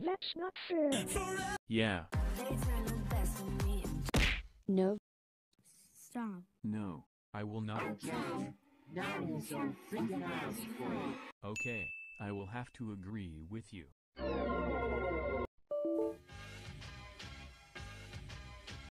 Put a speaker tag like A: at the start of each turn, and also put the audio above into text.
A: That's not fair.
B: Yeah,
A: No. Stop.
B: no, I will not. Okay, I will have to agree with you.